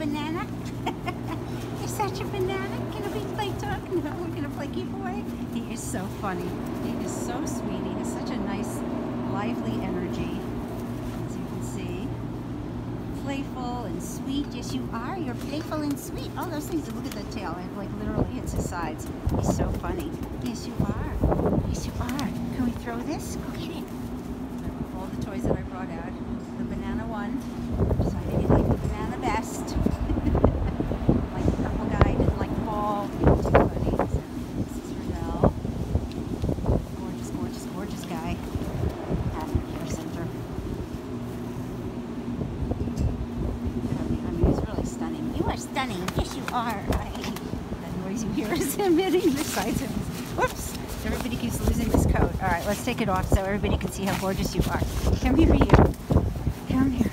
banana? You're such a banana. Can we play talking about we're gonna play keep away? He is so funny. He is so sweet. He has such a nice, lively energy. As you can see. Playful and sweet. Yes, you are. You're playful and sweet. All those things. Look at the tail. It like literally hits his sides. He's so funny. Yes, you are. Yes, you are. Can we throw this? Go get it. All the toys that I brought out. Stunning. Yes, you are. Right? That noise you hear is him hitting the sides of. Whoops! Everybody keeps losing this coat. All right, let's take it off so everybody can see how gorgeous you are. Come here, you. Come here.